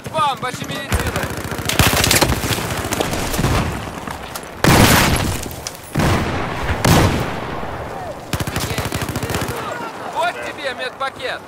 От бомба медицины! Вот тебе медпакет!